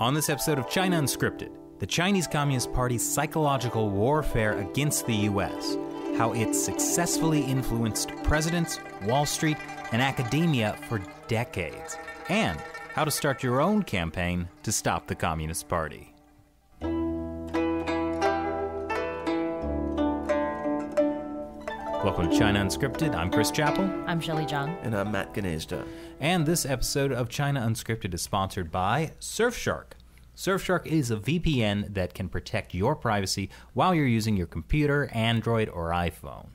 On this episode of China Unscripted, the Chinese Communist Party's psychological warfare against the U.S., how it successfully influenced presidents, Wall Street, and academia for decades, and how to start your own campaign to stop the Communist Party. Welcome to China Unscripted. I'm Chris Chappell. I'm Shelley Zhang. And I'm Matt Gnaizda. And this episode of China Unscripted is sponsored by Surfshark. Surfshark is a VPN that can protect your privacy while you're using your computer, Android, or iPhone.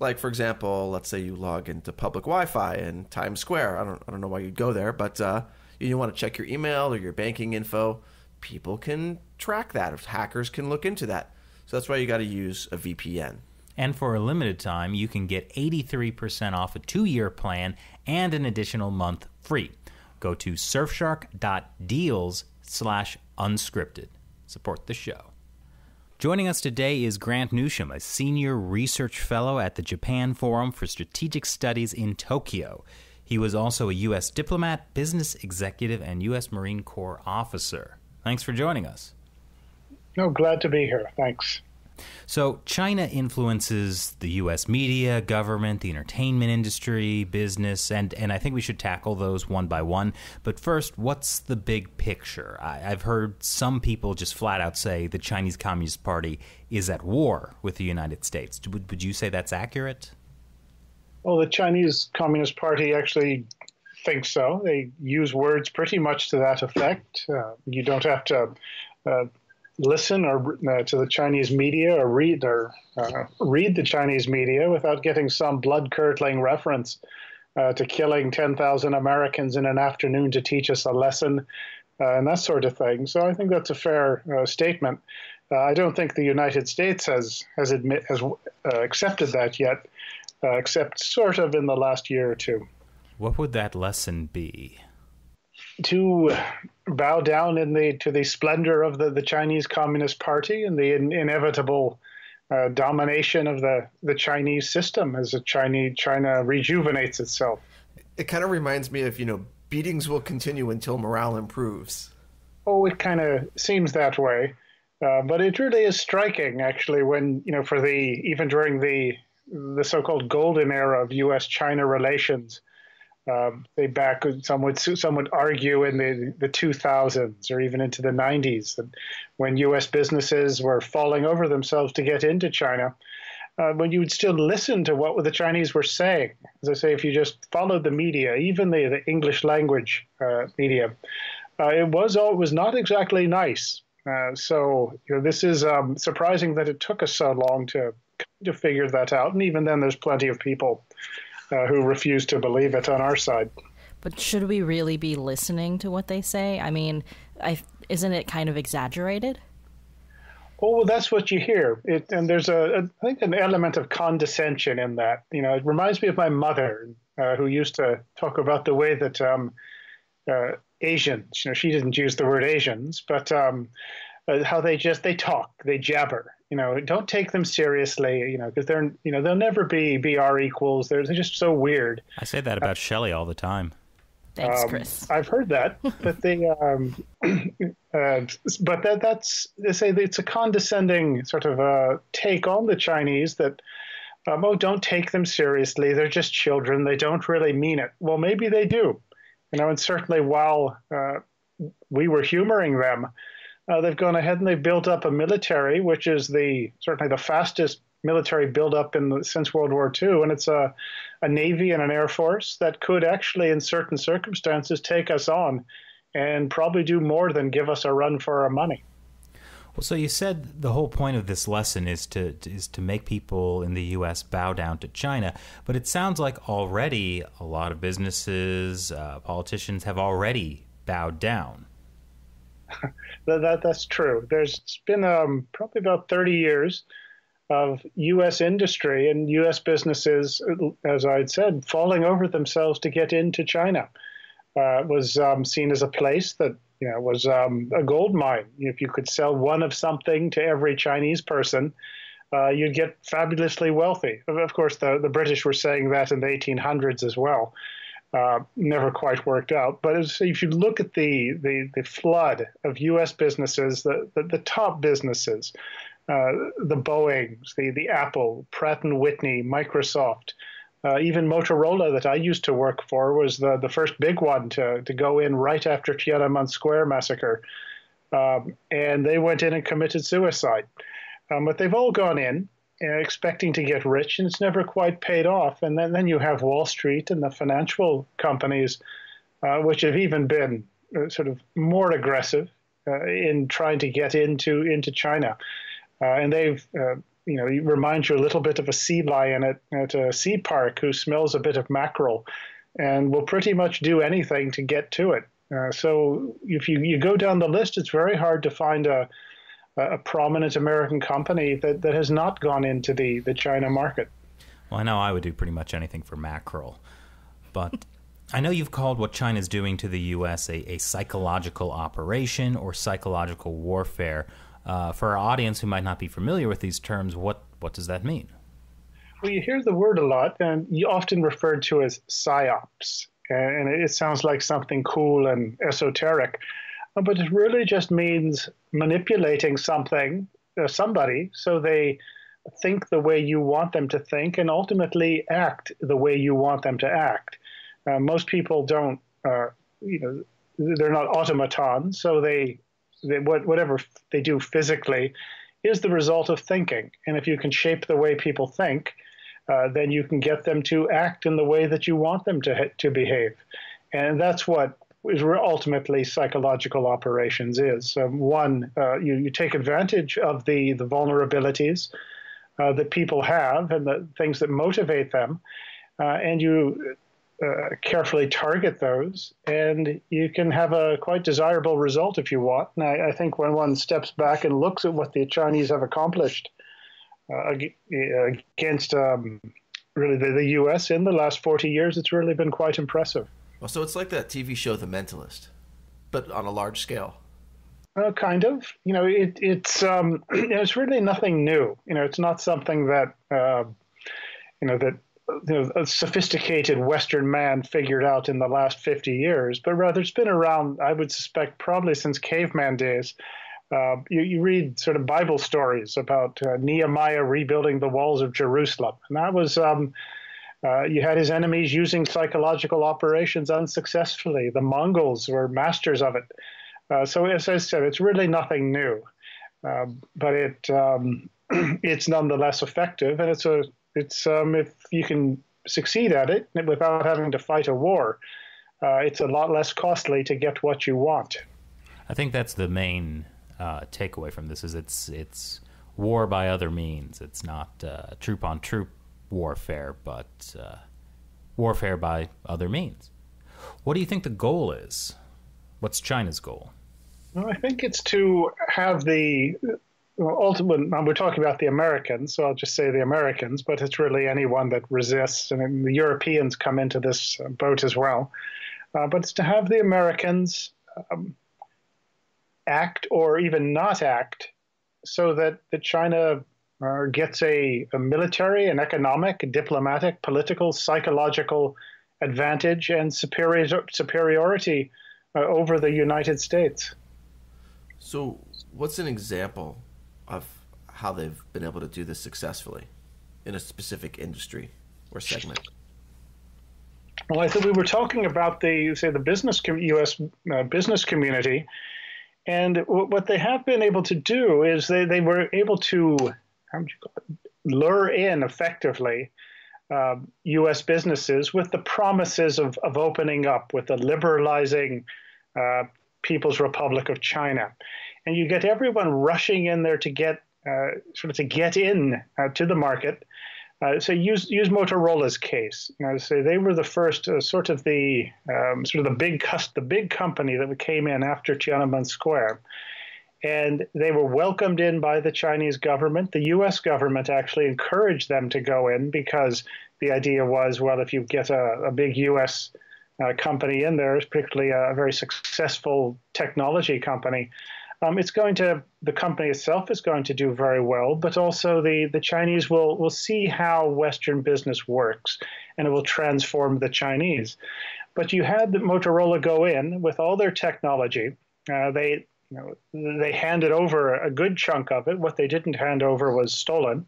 Like, for example, let's say you log into public Wi Fi in Times Square. I don't, I don't know why you'd go there, but uh, you want to check your email or your banking info. People can track that, if hackers can look into that. So that's why you got to use a VPN. And for a limited time, you can get 83% off a two year plan and an additional month free. Go to surfshark.deals slash unscripted. Support the show. Joining us today is Grant Newsham, a senior research fellow at the Japan Forum for Strategic Studies in Tokyo. He was also a U.S. diplomat, business executive, and U.S. Marine Corps officer. Thanks for joining us. No, glad to be here. Thanks. So, China influences the U.S. media, government, the entertainment industry, business, and, and I think we should tackle those one by one. But first, what's the big picture? I, have heard some people just flat out say the Chinese Communist Party is at war with the United States. Would, would you say that's accurate? Well, the Chinese Communist Party actually thinks so. They use words pretty much to that effect. Uh, you don't have to. Uh, listen or uh, to the Chinese media or read or uh, read the Chinese media without getting some blood curdling reference uh, to killing 10,000 Americans in an afternoon to teach us a lesson uh, and that sort of thing. So I think that's a fair uh, statement. Uh, I don't think the United States has has admit has accepted that yet, except sort of in the last year or two. What would that lesson be? To bow down in the to the splendor of the, the Chinese Communist Party and the in, inevitable uh, domination of the, the Chinese system as the Chinese China rejuvenates itself. It kind of reminds me of you know beatings will continue until morale improves. Oh, it kind of seems that way, uh, but it really is striking actually when you know for the even during the the so-called golden era of U.S.-China relations um, they back some would some would argue in the the 2000s or even into the 90s that when U.S. businesses were falling over themselves to get into China, uh, when you would still listen to what the Chinese were saying. As I say, if you just followed the media, even the, the English language uh, media, uh, it was all, it was not exactly nice. Uh, so you know, this is um, surprising that it took us so long to to figure that out. And even then, there's plenty of people uh, who refuse to believe it on our side. But should we really be listening to what they say? I mean, I, isn't it kind of exaggerated? Oh, well, that's what you hear. It, and there's a, a, I think, an element of condescension in that. You know, it reminds me of my mother, uh, who used to talk about the way that um, uh, Asians, you know, she didn't use the word Asians, but um, uh, how they just they talk, they jabber, you know, don't take them seriously, you know, because they're, you know, they'll never be be our equals. They're, they're just so weird. I say that about uh, Shelley all the time. Thanks, um, Chris. I've heard that, but they, um, uh, but that that's they say it's a condescending sort of uh, take on the Chinese that. Um, oh, don't take them seriously. They're just children. They don't really mean it. Well, maybe they do. You know, and certainly while uh, we were humoring them, uh, they've gone ahead and they've built up a military, which is the certainly the fastest military buildup in the, since World War II, and it's a, a navy and an air force that could actually, in certain circumstances, take us on, and probably do more than give us a run for our money. Well, so you said the whole point of this lesson is to is to make people in the U.S. bow down to China, but it sounds like already a lot of businesses, uh, politicians have already bowed down. that, that, that's true. There's been um, probably about 30 years of U.S. industry and U.S. businesses, as I'd said, falling over themselves to get into China. Uh, was um, seen as a place that you know was um, a gold mine. If you could sell one of something to every Chinese person, uh, you'd get fabulously wealthy. Of course, the, the British were saying that in the 1800s as well. Uh, never quite worked out. But if you look at the, the, the flood of U.S. businesses, the, the, the top businesses, uh, the Boeings, the, the Apple, Pratt and Whitney, Microsoft, uh, even Motorola that I used to work for was the, the first big one to, to go in right after Tiananmen Square massacre. Um, and they went in and committed suicide. Um, but they've all gone in uh, expecting to get rich, and it's never quite paid off. And then, then you have Wall Street and the financial companies, uh, which have even been uh, sort of more aggressive uh, in trying to get into into China. Uh, and they've you know, it reminds you a little bit of a sea lion at, at a sea park who smells a bit of mackerel and will pretty much do anything to get to it. Uh, so if you, you go down the list, it's very hard to find a, a prominent American company that, that has not gone into the, the China market. Well, I know I would do pretty much anything for mackerel, but I know you've called what China's doing to the U.S. a, a psychological operation or psychological warfare. Uh, for our audience who might not be familiar with these terms, what, what does that mean? Well, you hear the word a lot, and you often referred to as psyops, and it sounds like something cool and esoteric, but it really just means manipulating something, uh, somebody, so they think the way you want them to think and ultimately act the way you want them to act. Uh, most people don't, uh, you know, they're not automatons, so they they, whatever they do physically is the result of thinking. And if you can shape the way people think, uh, then you can get them to act in the way that you want them to to behave, and that's what is where ultimately psychological operations is. Um, one, uh, you you take advantage of the the vulnerabilities uh, that people have and the things that motivate them, uh, and you uh, carefully target those, and you can have a quite desirable result if you want. And I, I think when one steps back and looks at what the Chinese have accomplished uh, against um, really the, the U.S. in the last 40 years, it's really been quite impressive. Well, so it's like that TV show The Mentalist, but on a large scale. Uh, kind of. You know, it, it's um, it's really nothing new. You know, it's not something that uh, you know that you know, a sophisticated Western man figured out in the last 50 years, but rather it's been around, I would suspect, probably since caveman days. Uh, you, you, read sort of Bible stories about uh, Nehemiah rebuilding the walls of Jerusalem. And that was, um, uh, you had his enemies using psychological operations unsuccessfully. The Mongols were masters of it. Uh, so, as I said, it's really nothing new. Um, but it um, it's nonetheless effective, and it's a it's um, if you can succeed at it without having to fight a war, uh, it's a lot less costly to get what you want. I think that's the main uh, takeaway from this: is it's it's war by other means. It's not uh, troop on troop warfare, but uh, warfare by other means. What do you think the goal is? What's China's goal? Well, I think it's to have the ultimately, we're talking about the Americans, so I'll just say the Americans, but it's really anyone that resists, and the Europeans come into this boat as well. Uh, but it's to have the Americans um, act or even not act so that, that China uh, gets a, a, military, an economic, diplomatic, political, psychological advantage and superior, superiority uh, over the United States. So, what's an example of how they've been able to do this successfully in a specific industry or segment? Well, I think we were talking about the say the business U.S. Uh, business community, and w- what they have been able to do is they, they were able to lure in effectively uh, um, U.S. businesses with the promises of, of opening up, with the liberalizing uh, People's Republic of China and you get everyone rushing in there to get uh, sort of to get in uh, to the market. Uh, so use use Motorola's case. You know, so they were the first, uh, sort of the um, sort of the big the big company that came in after Tiananmen Square, and they were welcomed in by the Chinese government. The U.S. government actually encouraged them to go in because the idea was, well, if you get a, a big U.S. Uh, company in there, particularly a very successful technology company, um, it's going to the company itself is going to do very well, but also the the Chinese will will see how Western business works, and it will transform the Chinese. But you had the Motorola go in with all their technology. Uh, they you know, they handed over a good chunk of it. What they didn't hand over was stolen.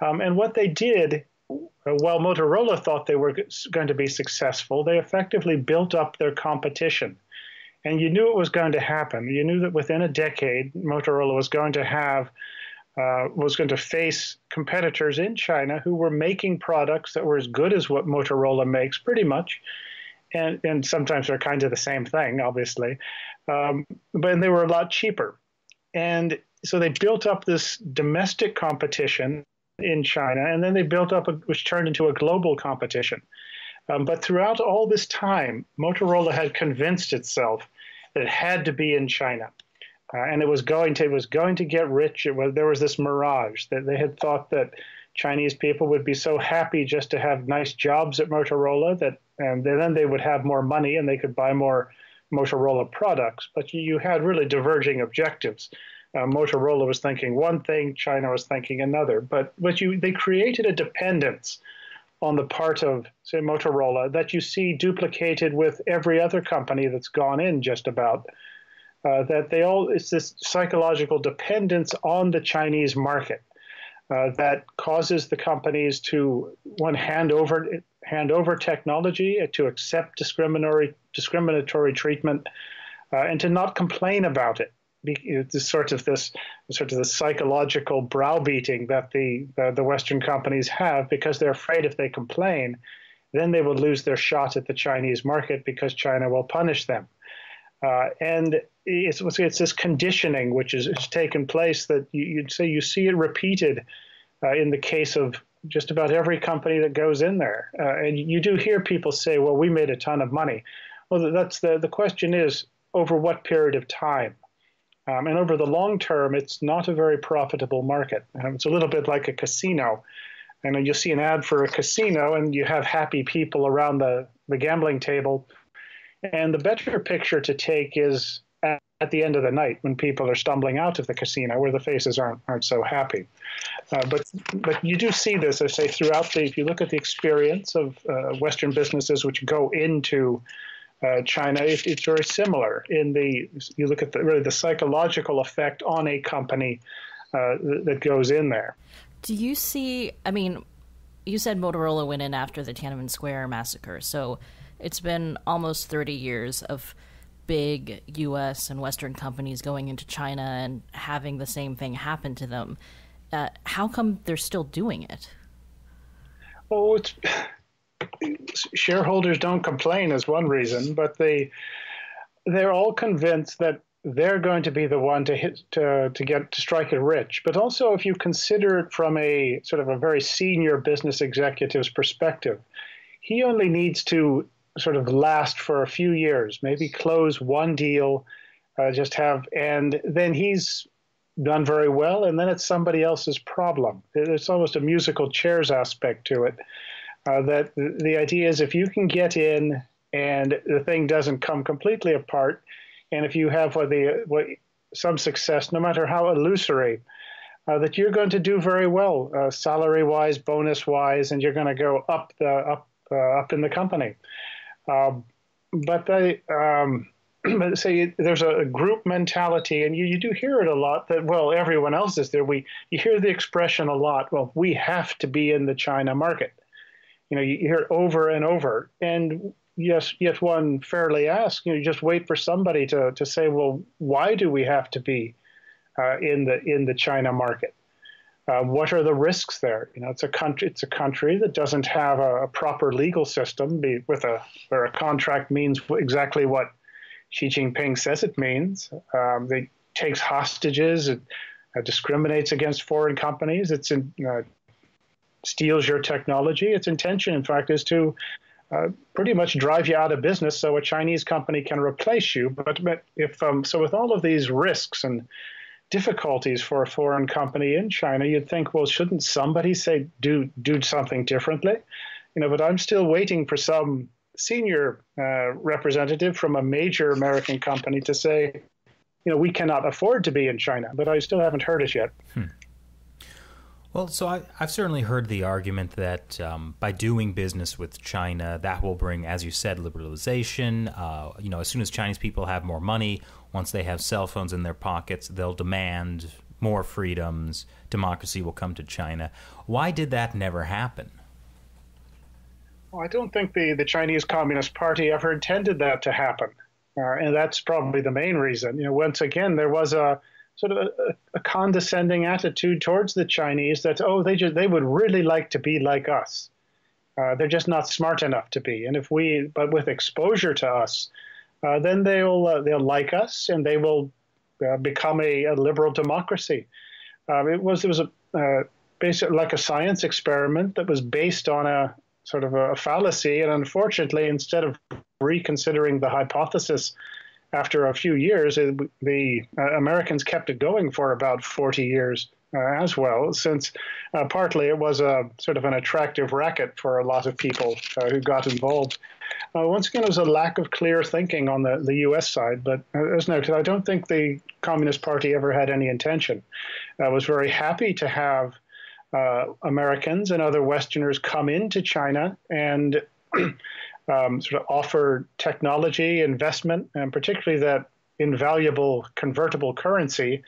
Um, and what they did, while Motorola thought they were going to be successful, they effectively built up their competition. And you knew it was going to happen. You knew that within a decade, Motorola was going to have uh, was going to face competitors in China who were making products that were as good as what Motorola makes, pretty much, and and sometimes they're kind of the same thing, obviously, um, but they were a lot cheaper, and so they built up this domestic competition in China, and then they built up a, which turned into a global competition. Um, but throughout all this time, Motorola had convinced itself that it had to be in China. Uh, and it was going to it was going to get rich. It was there was this mirage that they had thought that Chinese people would be so happy just to have nice jobs at Motorola that and then they would have more money and they could buy more Motorola products. But you had really diverging objectives. Uh, Motorola was thinking one thing, China was thinking another. But but you they created a dependence on the part of say Motorola that you see duplicated with every other company that's gone in just about uh, that they all it's this psychological dependence on the Chinese market uh, that causes the companies to one hand over hand over technology to accept discriminatory discriminatory treatment uh, and to not complain about it. It's sort of this sort of the psychological browbeating that the, the the Western companies have because they're afraid if they complain, then they will lose their shot at the Chinese market because China will punish them. Uh, and it's, it's this conditioning which is, has taken place that you, would say you see it repeated uh, in the case of just about every company that goes in there. Uh, and you do hear people say, well, we made a ton of money. Well, that's the, the question is over what period of time? Um, and over the long term, it's not a very profitable market. Um, it's a little bit like a casino. And you see an ad for a casino, and you have happy people around the, the gambling table and the better picture to take is at, the end of the night when people are stumbling out of the casino where the faces aren't aren't so happy. Uh, but but you do see this, I say, throughout the. If you look at the experience of uh, Western businesses which go into uh, China, it, it's very similar. In the you look at the really the psychological effect on a company uh, that, that goes in there. Do you see? I mean, you said Motorola went in after the Tiananmen Square massacre, so it's been almost 30 years of big US and Western companies going into China and having the same thing happen to them. Uh, how come they're still doing it? Oh, it's shareholders don't complain is one reason, but they they're all convinced that they're going to be the one to hit to, to get to strike it rich. But also, if you consider it from a sort of a very senior business executive's perspective, he only needs to sort of last for a few years, maybe close one deal, uh, just have, and then he's done very well, and then it's somebody else's problem. It's almost a musical chairs aspect to it. Uh, that the idea is if you can get in and the thing doesn't come completely apart, and if you have what the what, some success, no matter how illusory, uh, that you're going to do very well, uh, salary wise, bonus wise, and you're going to go up the up uh, up in the company. Um, but they, um, say there's a, group mentality, and you, you do hear it a lot. That well, everyone else is there. We you hear the expression a lot. Well, we have to be in the China market. You know, you hear it over and over. And yes, yet one fairly asks, you know, you just wait for somebody to to say, well, why do we have to be uh, in the in the China market? Uh, what are the risks there? You know, it's a country. It's a country that doesn't have a, a proper legal system, be, with a where a contract means exactly what Xi Jinping says it means. Um, it takes hostages. It uh, discriminates against foreign companies. It's in, uh, steals your technology. Its intention, in fact, is to uh, pretty much drive you out of business so a Chinese company can replace you. But, but if um, so, with all of these risks and difficulties for a foreign company in China, you'd think, well, shouldn't somebody say do do something differently? You know, but I'm still waiting for some senior uh, representative from a major American company to say, you know, we cannot afford to be in China. But I still haven't heard it yet. Hmm. Well, so I, have certainly heard the argument that um, by doing business with China, that will bring, as you said, liberalization. Uh, you know, as soon as Chinese people have more money, once they have cell phones in their pockets, they'll demand more freedoms. Democracy will come to China. Why did that never happen? Well, I don't think the, the Chinese Communist Party ever intended that to happen. Uh, and that's probably the main reason. You know, once again, there was a sort of a, a, condescending attitude towards the Chinese that oh they just they would really like to be like us. Uh, they're just not smart enough to be. And if we but with exposure to us, uh, then they'll uh, they'll like us and they will uh, become a, a, liberal democracy. Um, it was it was a uh, basic like a science experiment that was based on a sort of a fallacy, and unfortunately, instead of reconsidering the hypothesis after a few years, it, the uh, Americans kept it going for about 40 years uh, as well, since uh, partly it was a sort of an attractive racket for a lot of people uh, who got involved. Uh, once again, it was a lack of clear thinking on the, the U.S. side, but uh, as noted, I don't think the Communist Party ever had any intention. I was very happy to have Americans and other Westerners come into China and um, sort of offer technology investment, and particularly that invaluable convertible currency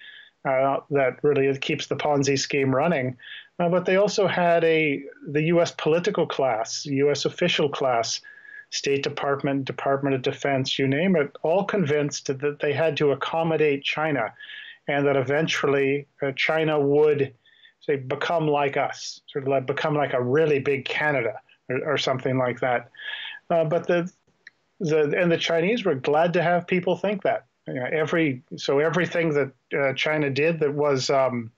uh, that really keeps the Ponzi scheme running. Uh, but they also had a the U.S. political class, U.S. official class, State Department, Department of Defense, you name it, all convinced that they had to accommodate China, and that eventually uh, China would say become like us, sort of like become like a really big Canada or, or something like that. Uh, but the the and the Chinese were glad to have people think that. You know, every so everything that uh, China did that was um,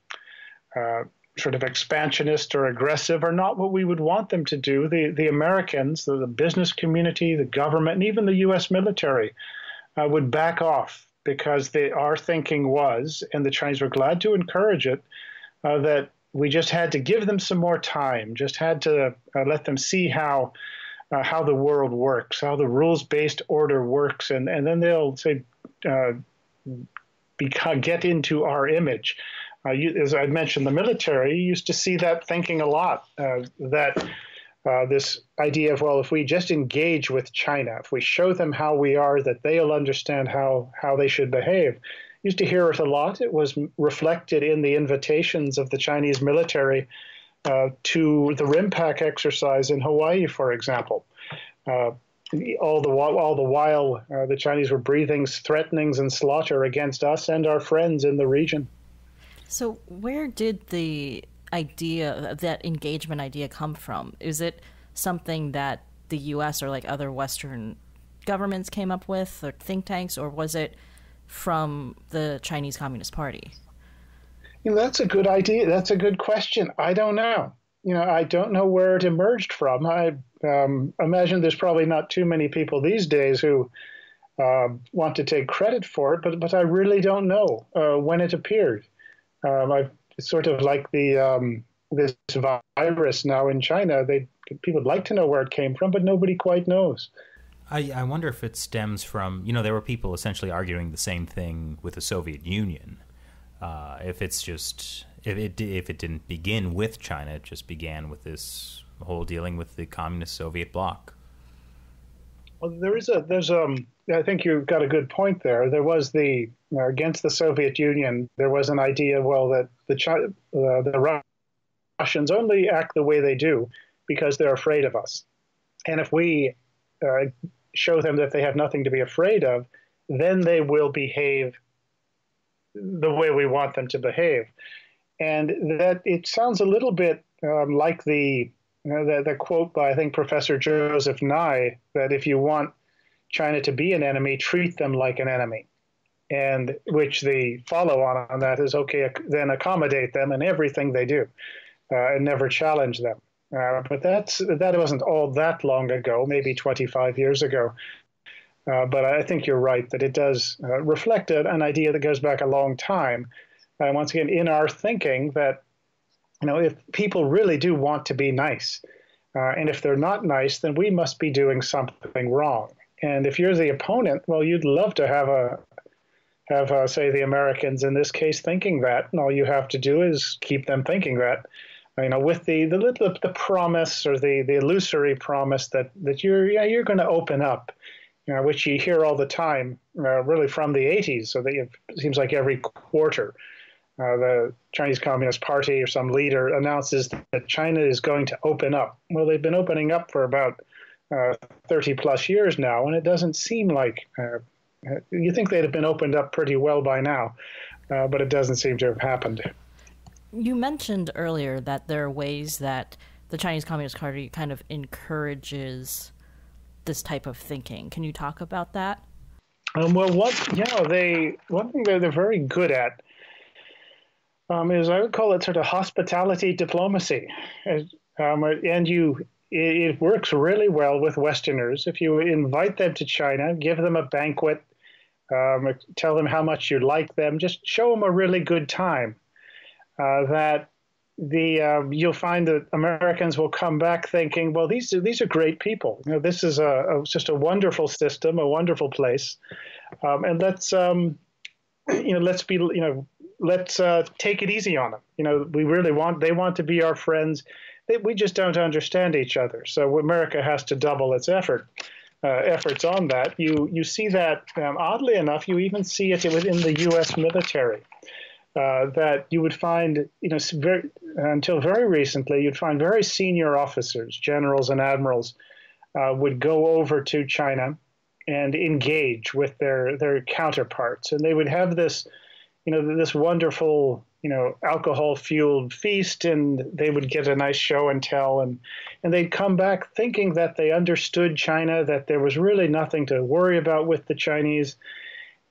uh, sort of expansionist or aggressive are not what we would want them to do. The the Americans, the, the business community, the government, and even the U.S. military uh, would back off because they, our thinking was, and the Chinese were glad to encourage it, uh, that we just had to give them some more time, just had to uh, let them see how uh, how the world works, how the rules based order works, and, and then they'll say, uh, get into our image. Uh, you, as I mentioned, the military used to see that thinking a lot uh, that uh, this idea of, well, if we just engage with China, if we show them how we are, that they'll understand how, how they should behave. Used to hear it a lot. It was reflected in the invitations of the Chinese military uh, to the RIMPAC exercise in Hawaii, for example. Uh, all the while, all the while uh, the Chinese were breathing threatenings and slaughter against us and our friends in the region. So, where did the idea, of that engagement idea, come from? Is it something that the U.S. or like other Western governments came up with, or think tanks, or was it from the Chinese Communist Party? You know, that's a good idea. That's a good question. I don't know. You know, I don't know where it emerged from. I um, imagine there's probably not too many people these days who uh, want to take credit for it, but but I really don't know uh, when it appeared. Um, i it's sort of like the um, this virus now in China. They people would like to know where it came from, but nobody quite knows. I, I wonder if it stems from you know there were people essentially arguing the same thing with the Soviet Union uh, if it's just if it if it didn't begin with China, it just began with this whole dealing with the communist Soviet bloc. Well, there is a there's um I think you've got a good point there. There was the you know, against the Soviet Union. There was an idea, well, that the uh, the Russians only act the way they do because they're afraid of us, and if we uh, show them that they have nothing to be afraid of, then they will behave the way we want them to behave. And that it sounds a little bit um, like the, you know, the, the quote by I think Professor Joseph Nye that if you want China to be an enemy, treat them like an enemy. And which the follow on on that is okay, then accommodate them in everything they do uh, and never challenge them. Uh, but that's that wasn't all that long ago, maybe 25 years ago. Uh, but I think you're right that it does uh, reflect an idea that goes back a long time. Uh, once again, in our thinking that, you know, if people really do want to be nice, uh, and if they're not nice, then we must be doing something wrong. And if you're the opponent, well, you'd love to have a have, uh, say, the Americans in this case thinking that, and all you have to do is keep them thinking that. you know, with the the, the, the promise or the, the illusory promise that, that you're yeah, you're going to open up, know, which you hear all the time, uh, really from the 80s. So that it seems like every quarter, uh, the Chinese Communist Party or some leader announces that China is going to open up. Well, they've been opening up for about uh, 30 plus years now, and it doesn't seem like uh, you think they'd have been opened up pretty well by now, uh, but it doesn't seem to have happened. You mentioned earlier that there are ways that the Chinese Communist Party kind of encourages this type of thinking. Can you talk about that? Um, well, what yeah, they one thing that they're very good at um, is I would call it sort of hospitality diplomacy, um, and you it, works really well with Westerners if you invite them to China, give them a banquet, um, tell them how much you like them, just show them a really good time. Uh, that the uh, you'll find that Americans will come back thinking, well, these are, these are great people. You know, this is a, a just a wonderful system, a wonderful place, um, and let's um, you know let's be you know let's uh, take it easy on them. You know, we really want they want to be our friends. They, we just don't understand each other. So America has to double its effort. Uh, efforts on that. You you see that um, oddly enough, you even see it within the U.S. military. Uh, that you would find, you know, very, until very recently, you'd find very senior officers, generals and admirals, uh, would go over to China and engage with their their counterparts, and they would have this, you know, this wonderful, you know, alcohol fueled feast, and they would get a nice show and tell, and and they'd come back thinking that they understood China, that there was really nothing to worry about with the Chinese,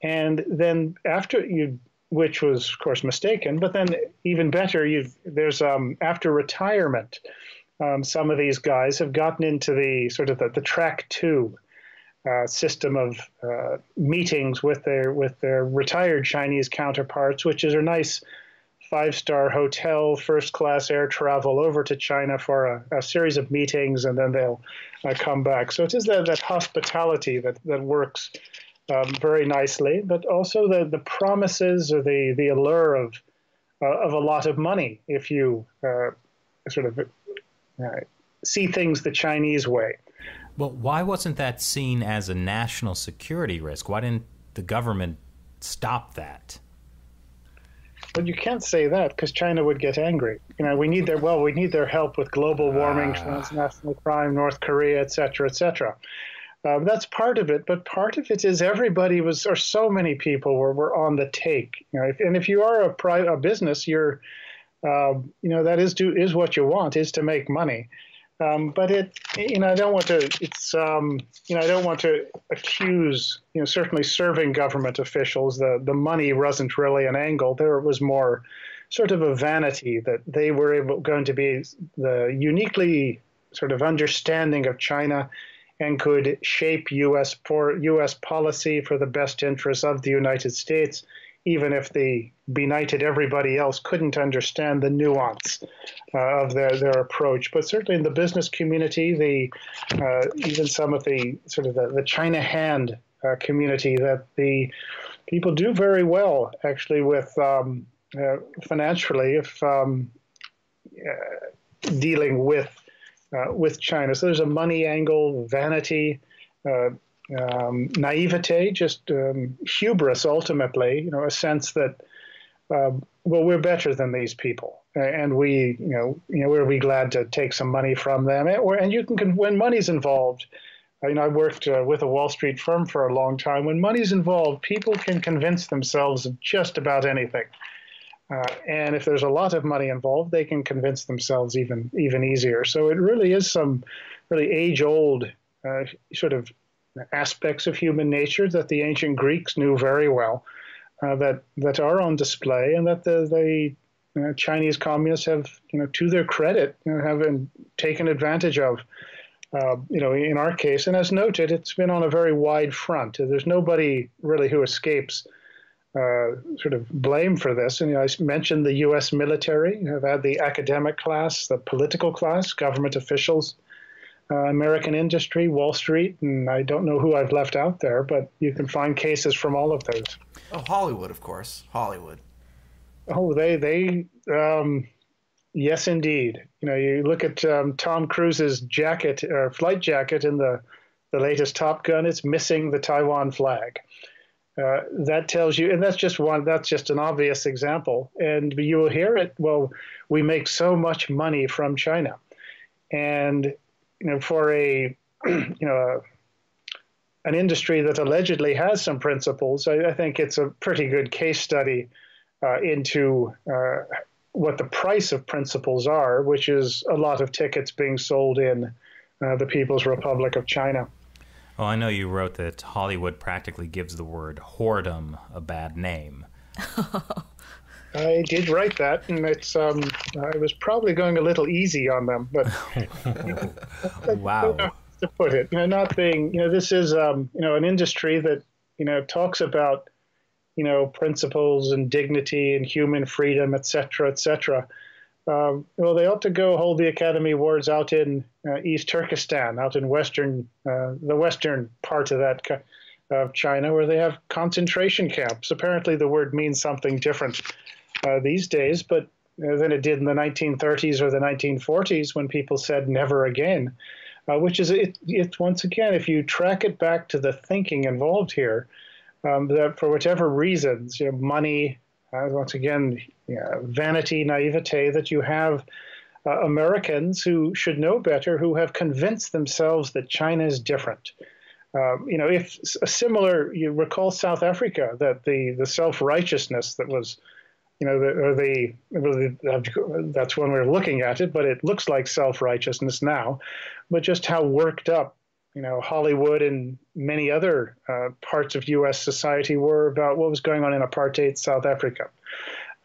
and then after you which was, of course, mistaken. But then, even better, you there's um, after retirement, um, some of these guys have gotten into the sort of the, the track two uh, system of uh, meetings with their with their retired Chinese counterparts, which is a nice five star hotel, first class air travel over to China for a, a series of meetings, and then they'll uh, come back. So it is that, that hospitality that that works um, very nicely, but also the, the promises or the, the allure of, uh, of a lot of money if you uh, sort of uh, see things the Chinese way. Well, why wasn't that seen as a national security risk? Why didn't the government stop that? But you can't say that because China would get angry. You know, we need their well, we need their help with global warming, ah. transnational crime, North Korea, et cetera, et cetera. Um, that's part of it, but part of it is everybody was, or so many people were, were on the take. You know, if, and if you are a private a business, you're, uh, you know, that is do is what you want is to make money. Um, but it, you know, I don't want to. It's, um, you know, I don't want to accuse. You know, certainly serving government officials, the the money wasn't really an angle. There was more, sort of a vanity that they were able going to be the uniquely sort of understanding of China and could shape U.S. U.S. policy for the best interests of the United States, even if the benighted everybody else couldn't understand the nuance uh, of their, their approach. But certainly in the business community, the uh, even some of the sort of the, the China hand uh, community, that the people do very well actually with um, uh, financially if um, uh, dealing with with China. So there's a money angle, vanity, uh, um, naivete, just um, hubris. Ultimately, you know, a sense that uh, well, we're better than these people, and we, you know, you know, we'll be glad to take some money from them. And you can, when money's involved. You know, I worked uh, with a Wall Street firm for a long time. When money's involved, people can convince themselves of just about anything. Uh, and if there's a lot of money involved, they can convince themselves even even easier. So it really is some really age old uh, sort of aspects of human nature that the ancient Greeks knew very well, uh, that that are on display, and that the, the uh, Chinese communists have, you know, to their credit, you know, have been taken advantage of. Uh, you know, in our case, and as noted, it's been on a very wide front. There's nobody really who escapes uh, sort of blame for this. And you know, I mentioned the U.S. military. I've had the academic class, the political class, government officials, uh, American industry, Wall Street, and I don't know who I've left out there, but you can find cases from all of those. Oh, Hollywood, of course, Hollywood. Oh, they they um, Yes, indeed. You know, you look at um, Tom Cruise's jacket or flight jacket in the the latest Top Gun. It's missing the Taiwan flag. Uh, that tells you, and that's just one. That's just an obvious example. And you will hear it. Well, we make so much money from China, and you know, for a you know a, an industry that allegedly has some principles, I, I, think it's a pretty good case study uh, into uh, what the price of principles are, which is a lot of tickets being sold in uh, the People's Republic of China. Well, I know you wrote that Hollywood practically gives the word whoredom a bad name. I did write that, and it's um, I was probably going a little easy on them, but wow, to put it, you know, not being, you know, this is um, you know an industry that you know talks about you know principles and dignity and human freedom, et cetera, et cetera. Um, well, they ought to go hold the Academy Awards out in uh, East Turkestan, out in western, uh, the western part of that of China, where they have concentration camps. Apparently, the word means something different uh, these days, but uh, than it did in the 1930s or the 1940s when people said "never again," uh, which is it, it. Once again, if you track it back to the thinking involved here, um, that for whatever reasons, you know, money, uh, once again, vanity, naivete, that you have uh, Americans who should know better, who have convinced themselves that China is different. Um, you know, if a similar, you recall South Africa, that the, the self righteousness that was, you know, the, or the, the, that's one way of looking at it, but it looks like self righteousness now, but just how worked up, you know, Hollywood and many other uh, parts of U.S. society were about what was going on in apartheid South Africa.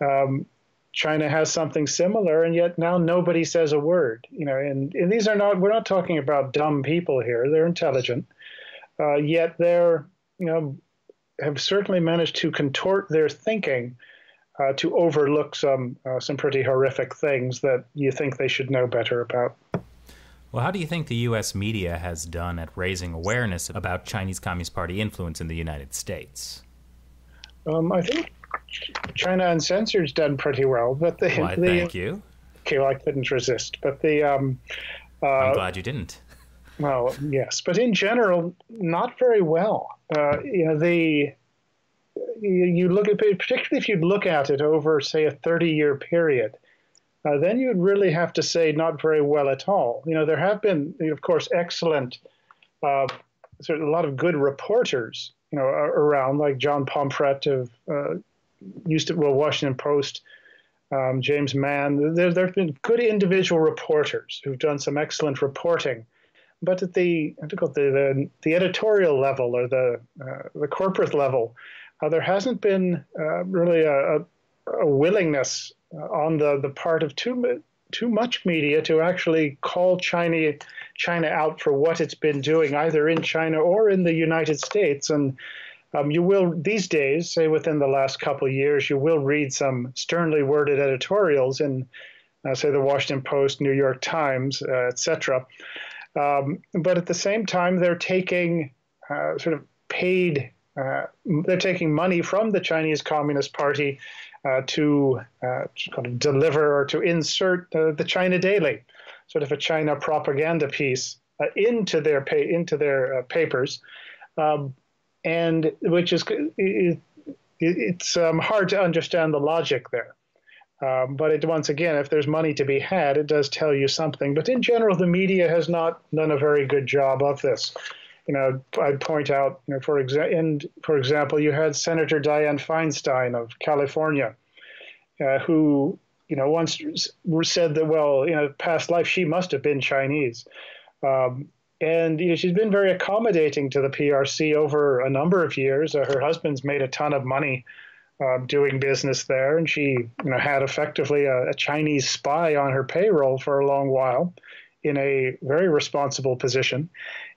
Um, China has something similar, and yet now nobody says a word. You know, and, and these are not we're not talking about dumb people here. They're intelligent, uh, yet they're you know have certainly managed to contort their thinking uh, to overlook some uh, some pretty horrific things that you think they should know better about. Well, how do you think the U.S. media has done at raising awareness about Chinese Communist Party influence in the United States? Um, I think China Uncensored's done pretty well, but the, Why, the thank you. Okay, well, I couldn't resist, but the um, uh, I'm glad you didn't. Well, yes, but in general, not very well. Uh, you know, the you, you look at particularly if you look at it over, say, a 30-year period. Uh, then you'd really have to say not very well at all. You know, there have been, of course, excellent, uh, sort of a lot of good reporters, you know, around, like John Pomfret of uh, used to well Washington Post, um, James Mann. There there have been good individual reporters who've done some excellent reporting, but at the the the, the editorial level or the uh, the corporate level, uh, there hasn't been uh, really a, a, willingness uh, on the the part of too too much media to actually call China China out for what it's been doing either in China or in the United States and um, you will these days, say within the last couple years, you will read some sternly worded editorials in, uh, say, the Washington Post, New York Times, uh, etc. Um, but at the same time, they're taking uh, sort of paid. Uh, they're taking money from the Chinese Communist Party uh, to uh, kind of deliver or to insert the China Daily, sort of a China propaganda piece into their pay, into their papers. Um, and which is it, it's um, hard to understand the logic there. Um, but it, once again, if there's money to be had, it does tell you something. But in general, the media has not done a very good job of this. You know, I'd point out, you know, for, exa- and for example, you had Senator Dianne Feinstein of California, uh, who, you know, once said that, well, you know, past life she must have been Chinese. Um, and you know, she's been very accommodating to the PRC over a number of years. Uh, her husband's made a ton of money uh, doing business there, and she you know, had effectively a, a, Chinese spy on her payroll for a long while in a very responsible position.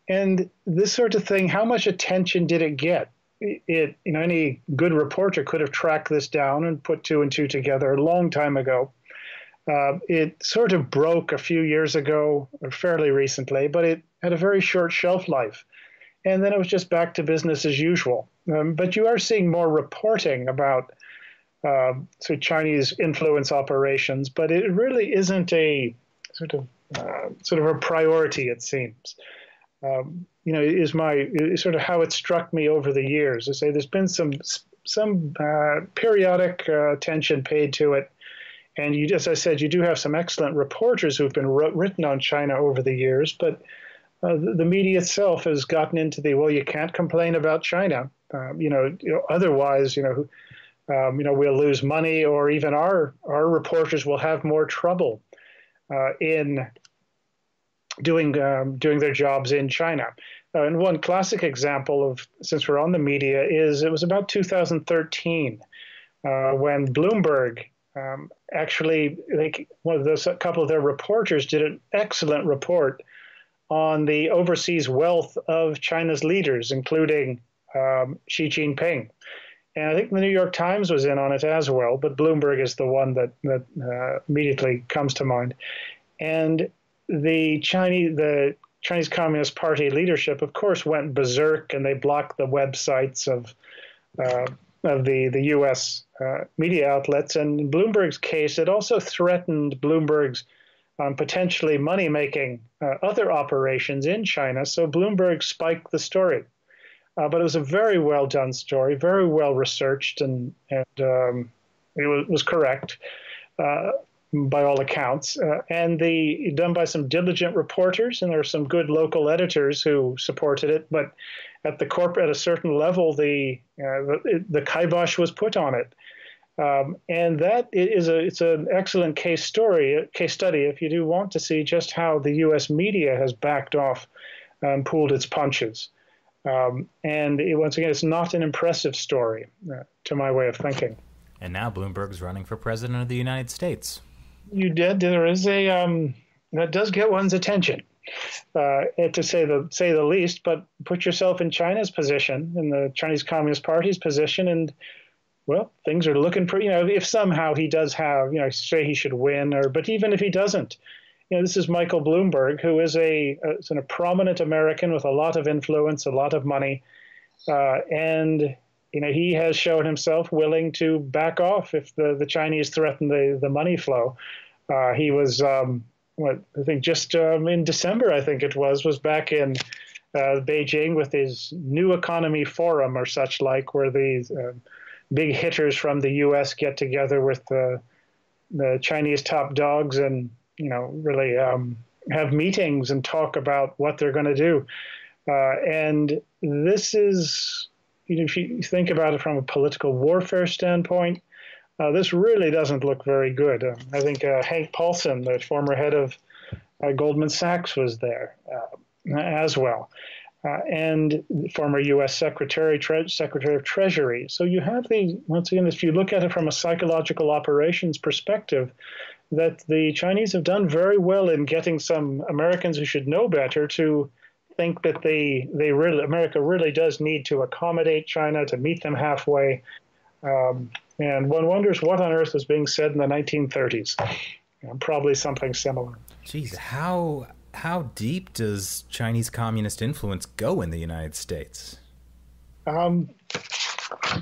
And this sort of thing, how much attention did it get? It, you know, any good reporter could have tracked this down and put two and two together a long time ago. Uh, it sort of broke a few years ago, or fairly recently, but it had a very short shelf life. And then it was just back to business as usual. Um, but you are seeing more reporting about sort of Chinese influence operations, but it really isn't a sort of uh, sort of a priority. It seems. Um, you know, is my is sort of how it struck me over the years. I say there's been some some uh, periodic uh, attention paid to it, and you, as I said, you do have some excellent reporters who've been written on China over the years, but uh, the, media itself has gotten into the well, you can't complain about China. Um, you, know, you know, otherwise, you know, um, you know, we'll lose money, or even our our reporters will have more trouble uh, in doing um, doing their jobs in China. Uh, and one classic example of since we're on the media is it was about 2013 uh, when Bloomberg um, actually like one of those a couple of their reporters did an excellent report on the overseas wealth of China's leaders, including um, Xi Jinping. And I think the New York Times was in on it as well, but Bloomberg is the one that, that uh, immediately comes to mind. And the Chinese, the Chinese Communist Party leadership, of course, went berserk and they blocked the websites of uh, of the the U.S. Uh, media outlets. And in Bloomberg's case, it also threatened Bloomberg's um, potentially money making uh, other operations in China. So Bloomberg spiked the story. Uh, but it was a very well done story, very well researched, and and um, it was, was correct uh, by all accounts. Uh, and the done by some diligent reporters, and there were some good local editors who supported it. But at the corporate, at a certain level, the uh, the, the kibosh was put on it. Um, and that is a it's an excellent case story, case study, if you do want to see just how the U.S. media has backed off and pulled its punches. Um, and it, once again, it's not an impressive story uh, to my way of thinking. And now Bloomberg's running for president of the United States. You did. There is a um, that does get one's attention, uh, to say the say the least. But put yourself in China's position, in the Chinese Communist Party's position, and well, things are looking pretty. You know, if somehow he does have, you know, say he should win, or but even if he doesn't, you know, this is Michael Bloomberg, who is a, a, a prominent American with a lot of influence, a lot of money, uh, and you know he has shown himself willing to back off if the, the Chinese threaten the, the money flow. Uh, he was, um, what I think, just um, in December, I think it was, was back in uh, Beijing with his New Economy Forum or such like, where these uh, big hitters from the U.S. get together with the the Chinese top dogs and you know, really um, have meetings and talk about what they're going to do. Uh, and this is, you know, if you think about it from a political warfare standpoint, uh, this really doesn't look very good. Uh, I think uh, Hank Paulson, the former head of uh, Goldman Sachs, was there uh, as well. And former U.S. Secretary Tre- Secretary of Treasury. So you have the once again, if you look at it from a psychological operations perspective, that the Chinese have done very well in getting some Americans who should know better to think that they they really America really does need to accommodate China to meet them halfway. Um, and one wonders what on earth was being said in the 1930s. probably something similar. Geez, how how deep does Chinese communist influence go in the United States? Um,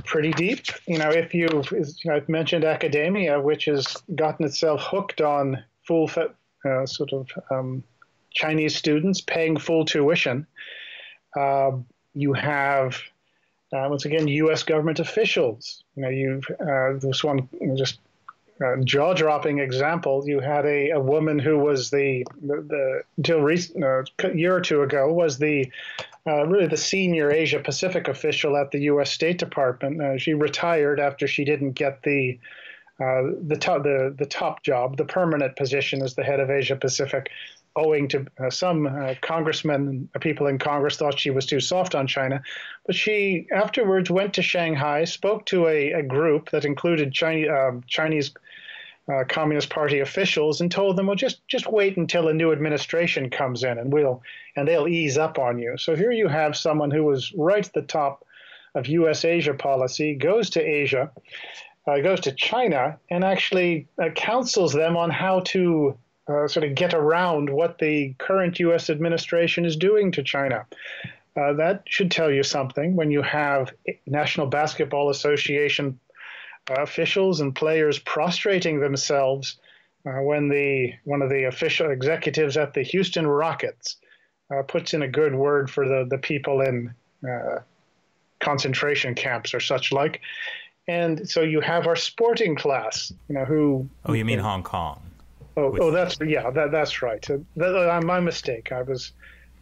pretty deep. You know, if you've, you know, I've mentioned academia, which has gotten itself hooked on full uh, sort of um, Chinese students paying full tuition. Uh, you have, uh, once again, U.S. government officials. You know, you've uh, this one just uh, jaw-dropping example. You had a, a woman who was the the, until recent uh, a year or two ago was the uh, really the senior Asia Pacific official at the U.S. State Department. Uh, she retired after she didn't get the uh, the top the the top job, the permanent position as the head of Asia Pacific, owing to uh, some congressmen, people in Congress thought she was too soft on China. But she afterwards went to Shanghai, spoke to a, a group that included Chinese, um, Chinese uh, Communist Party officials and told them, "Well, just just wait until a new administration comes in, and we'll and they'll ease up on you." So here you have someone who was right at the top of U.S. Asia policy, goes to Asia, uh, goes to China, and actually uh, counsels them on how to uh, sort of get around what the current U.S. administration is doing to China. Uh, that should tell you something when you have National Basketball Association officials and players prostrating themselves uh, when the one of the official executives at the Houston Rockets uh, puts in a good word for the the people in uh, concentration camps or such like. And so you have our sporting class, you know, who. Oh, you mean Hong Kong? Oh, oh, that's yeah, that, that's right. Uh, that, uh, my mistake. I was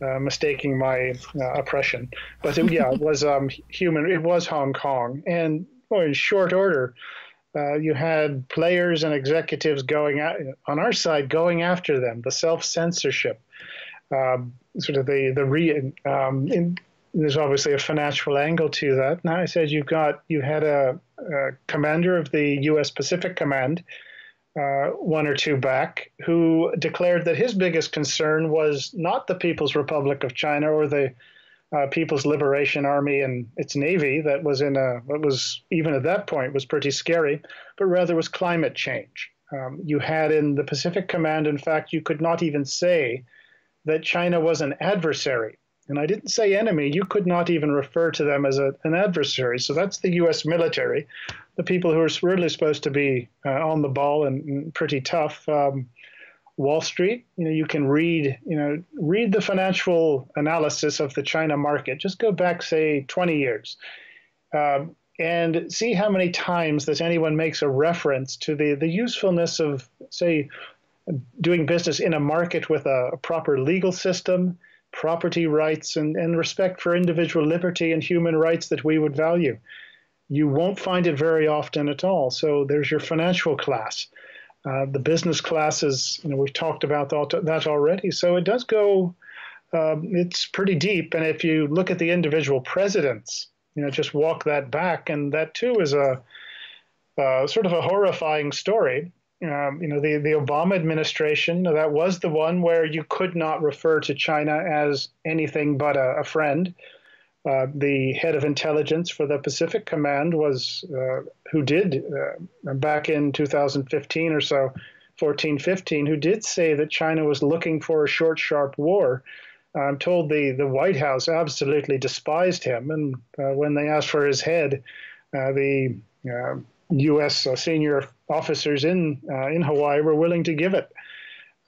uh, mistaking my uh, oppression, but it, yeah, it was um, human. It was Hong Kong, and well, in short order, uh, you had players and executives going on our side going after them. The self censorship, um, sort of the the re. Um, in, there's obviously a financial angle to that. Now I said you've got you had a, a commander of the U.S. Pacific Command uh, one or two back, who declared that his biggest concern was not the People's Republic of China or the uh, People's Liberation Army and its navy that was in a what was even at that point was pretty scary, but rather was climate change. Um, you had in the Pacific Command, in fact, you could not even say that China was an adversary. And I didn't say enemy. You could not even refer to them as a, an adversary. So that's the U.S. military the people who are really supposed to be uh, on the ball and, and pretty tough. Um, Wall Street, you know, you can read, you know, read the financial analysis of the China market. Just go back, say, 20 years, um, and see how many times that anyone makes a reference to the the usefulness of, say, doing business in a market with a, a proper legal system, property rights, and, and respect for individual liberty and human rights that we would value you won't find it very often at all. So there's your financial class. Uh, the business classes, you know, we've talked about that already. So it does go, um, it's pretty deep. And if you look at the individual presidents, you know, just walk that back, and that too is a uh, sort of a horrifying story. Um, you know, the, the Obama administration, that was the one where you could not refer to China as anything but a, a friend. Uh, the head of intelligence for the Pacific Command was uh, who did uh, back in 2015 or so, 14, 15, who did say that China was looking for a short, sharp war. I'm told the, the White House absolutely despised him, and uh, when they asked for his head, uh, the U.S. senior officers in in Hawaii were willing to give it.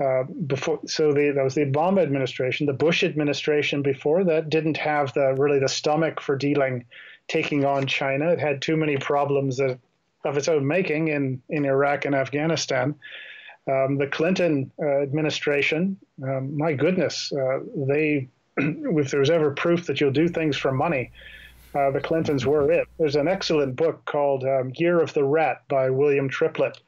Uh, before, so the, that was the Obama administration. The Bush administration before that didn't have the really the stomach for dealing, taking on China. It had too many problems that, of its own making in in Iraq and Afghanistan. Um, the Clinton uh, administration, um, my goodness, uh, they if there's ever proof that you'll do things for money, uh, the Clintons were it. There's an excellent book called um, Year of the Rat by William Triplett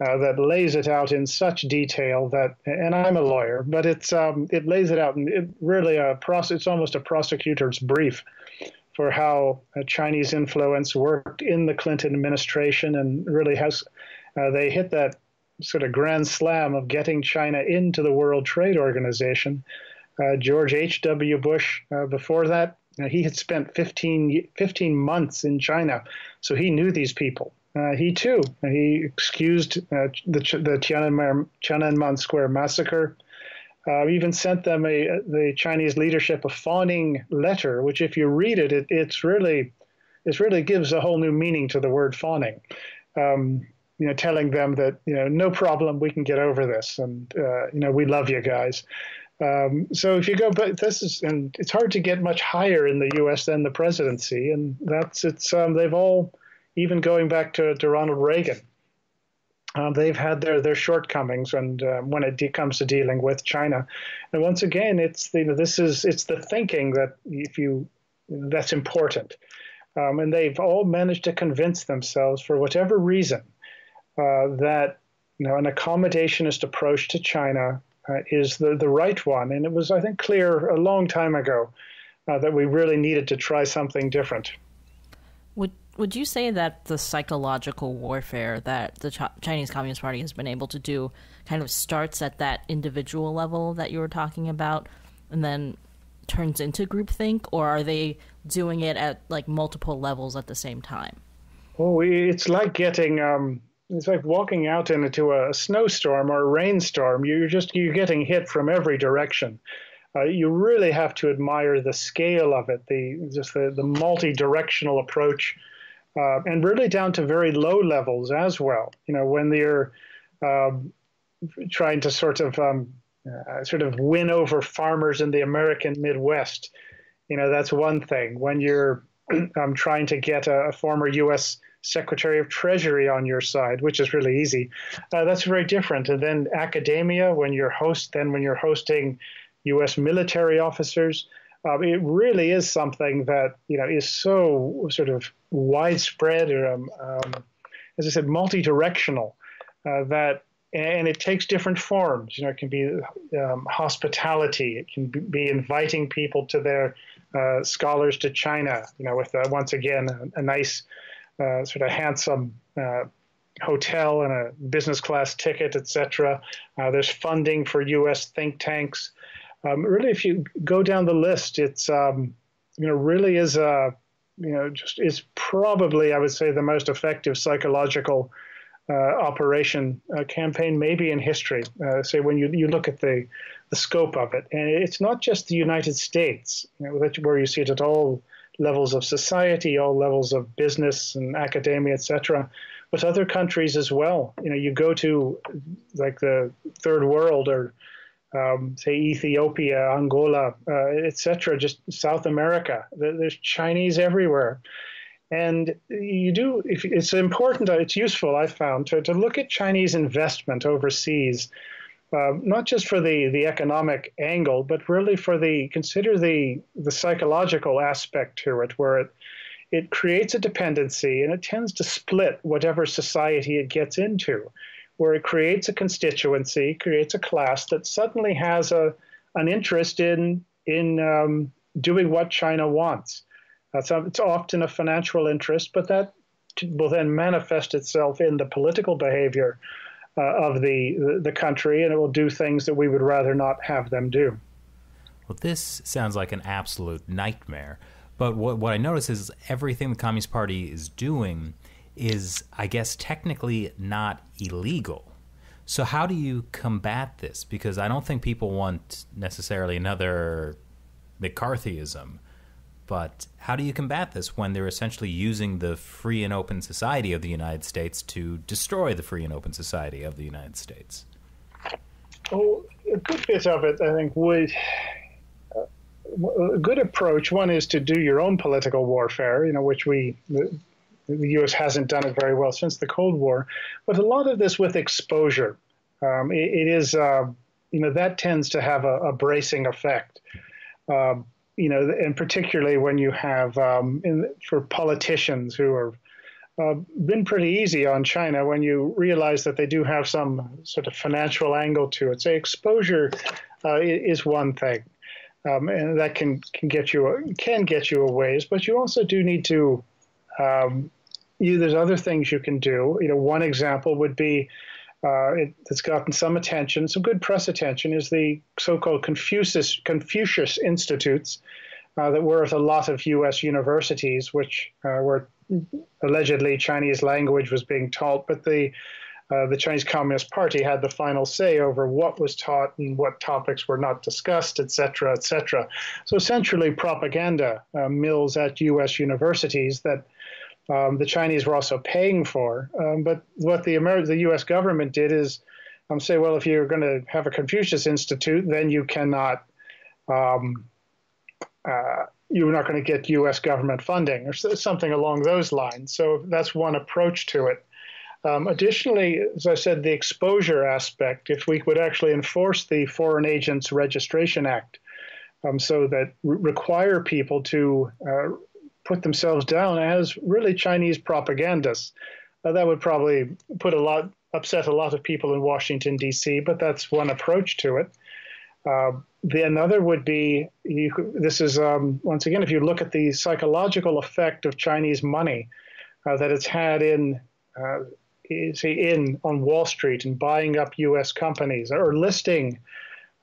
uh, that lays it out in such detail that, and I'm a lawyer, but it's um, it lays it out and it really a process. It's almost a prosecutor's brief for how Chinese influence worked in the Clinton administration, and really has uh, they hit that sort of grand slam of getting China into the World Trade Organization. Uh, George H.W. Bush, uh, before that, he had spent 15, 15 months in China, so he knew these people. Uh, he too, he excused uh, the, the Tiananmen, Tiananmen Square massacre. Uh, even sent them a the Chinese leadership a fawning letter, which, if you read it, it it's really it really gives a whole new meaning to the word fawning. Um, you know, telling them that you know no problem, we can get over this, and uh, you know we love you guys. Um, so if you go, but this is, and it's hard to get much higher in the U.S. than the presidency, and that's it's. Um, they've all even going back to, to Ronald Reagan, uh, they've had their, their shortcomings and uh, when it comes to dealing with China. And once again, it's the, you know, this is it's the thinking that if you that's important. Um, and they've all managed to convince themselves, for whatever reason, uh, that you know an accommodationist approach to China uh, is the the right one. And it was, I think, clear a long time ago uh, that we really needed to try something different. Would you say that the psychological warfare that the Ch- Chinese Communist Party has been able to do kind of starts at that individual level that you were talking about and then turns into groupthink, or are they doing it at like multiple levels at the same time? Oh, it's like getting um, it's like walking out into a snowstorm or a rainstorm. You're just you're getting hit from every direction. Uh, you really have to admire the scale of it, the just the, the multi-directional approach uh, and really down to very low levels as well. You know, when they're um, trying to sort of um, uh, sort of win over farmers in the American Midwest, you know, that's one thing. When you're um, trying to get a, a, former U.S. Secretary of Treasury on your side, which is really easy, uh, that's very different. And then academia, when you're host, then when you're hosting U.S. military officers. Um, it really is something that you know is so sort of widespread, or um, um, as I said, multi-directional. Uh, that and it takes different forms. You know, it can be um, hospitality. It can be inviting people to their uh, scholars to China. You know, with uh, once again a, a nice, uh, sort of handsome uh, hotel and a business class ticket, etc. Uh, there's funding for U.S. think tanks. Um, really, if you go down the list, it's um, you know really is a you know just is probably I would say the most effective psychological uh, operation uh, campaign maybe in history. Uh, say when you you look at the the scope of it, and it's not just the United States you know, where you see it at all levels of society, all levels of business and academia, etc. But other countries as well. You know, you go to like the third world or um, say Ethiopia, Angola, uh, etc., just South America. There's Chinese everywhere. And you do, it's important, it's useful, I found, to, to look at Chinese investment overseas, uh, not just for the, the economic angle, but really for the, consider the, the psychological aspect to it, where it, it creates a dependency and it tends to split whatever society it gets into where it creates a constituency, creates a class that suddenly has a an interest in in um, doing what China wants. That's it's often a financial interest, but that will then manifest itself in the political behavior uh, of the, the country, and it will do things that we would rather not have them do. Well, this sounds like an absolute nightmare. But what, what I notice is everything the Communist Party is doing is, I guess, technically not illegal. So, how do you combat this? Because I don't think people want necessarily another McCarthyism. But how do you combat this when they're essentially using the free and open society of the United States to destroy the free and open society of the United States? Well, a good bit of it, I think, would uh, a good approach. One is to do your own political warfare, you know, which we the U.S. hasn't done it very well since the Cold War, but a lot of this with exposure. Um, it, it is, uh, you know, that tends to have a, a bracing effect. Um, you know, and particularly when you have um, in, for politicians who are uh, been pretty easy on China when you realize that they do have some sort of financial angle to it. So exposure uh, is one thing, um, and that can can get you can get you a ways, but you also do need to um, you, there's other things you can do. You know, one example would be uh, gotten some attention, some good press attention, is the so-called Confucius Confucius Institutes uh, that were at a lot of U.S. universities, which uh, were allegedly Chinese language was being taught, but the uh, the Chinese Communist Party had the final say over what was taught and what topics were not discussed, et cetera, et cetera. So essentially, propaganda uh, mills at U.S. universities that um, the Chinese were also paying for. Um, but what the Amer- the U.S. government did is um, say, well, if you're going to have a Confucius Institute, then you cannot, um, uh, you're not going to get U.S. government funding or something along those lines. So that's one approach to it. Um, additionally, as I said, the exposure aspect, if we would actually enforce the Foreign Agents Registration Act, um, so that re- require people to uh, put themselves down as really Chinese propagandists. Uh, that would probably put a lot upset a lot of people in Washington D.C. But that's one approach to it. Uh, the another would be you, this is um, once again if you look at the psychological effect of Chinese money uh, that it's had in uh, in on Wall Street and buying up U.S. companies or listing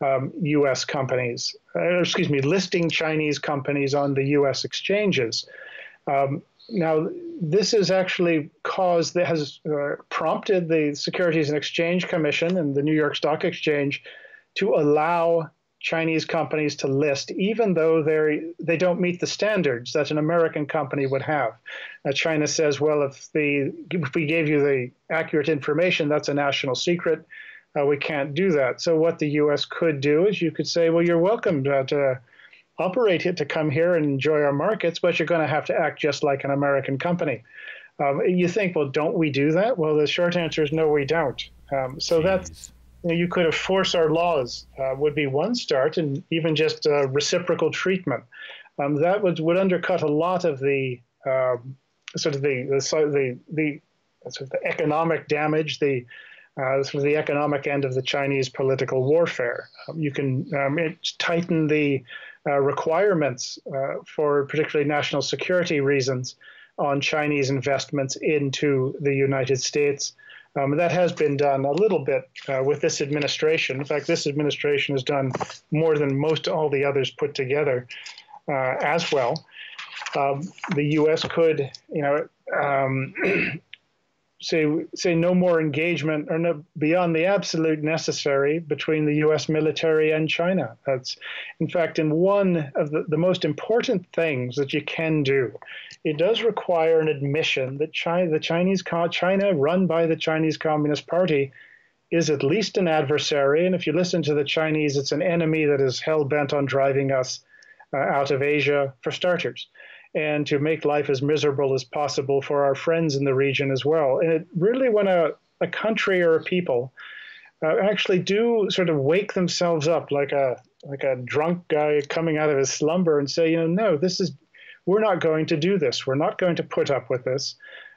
um, U.S. companies, uh, excuse me, listing Chinese companies on the U.S. exchanges. Um, now, this has actually caused, that has uh, prompted the Securities and Exchange Commission and the New York Stock Exchange to allow Chinese companies to list, even though they they don't meet the standards that an American company would have. Uh, China says, well, if the if we gave you the accurate information, that's a national secret. Uh, we can't do that. So what the U.S. could do is you could say, well, you're welcome to, to operate it to come here and enjoy our markets, but you're going to have to act just like an American company. Um, you think, well, don't we do that? Well, the short answer is no, we don't. Um, so Jeez. that's you, know, you, could enforce our laws uh, would be one start, and even just uh, reciprocal treatment. Um, that would would undercut a lot of the um, sort of the the the, the sort of the economic damage, the uh, sort of the economic end of the Chinese political warfare. Um, you can um, tighten the uh, requirements uh, for particularly national security reasons on Chinese investments into the United States. Um, that has been done a little bit uh, with this administration. In fact, this administration has done more than most all the others put together uh, as well. Um, the U.S. could, you know, um, say say no more engagement or no, beyond the absolute necessary between the U.S. military and China. That's, in fact, in one of the, the most important things that you can do. It does require an admission that China, the Chinese China run by the Chinese Communist Party, is at least an adversary. And if you listen to the Chinese, it's an enemy that is hell bent on driving us uh, out of Asia for starters and to make life as miserable as possible for our friends in the region as well. And it really, when a, a country or a people uh, actually do sort of wake themselves up like a like a drunk guy coming out of his slumber and say, you know, no, this is we're not going to do this. We're not going to put up with this.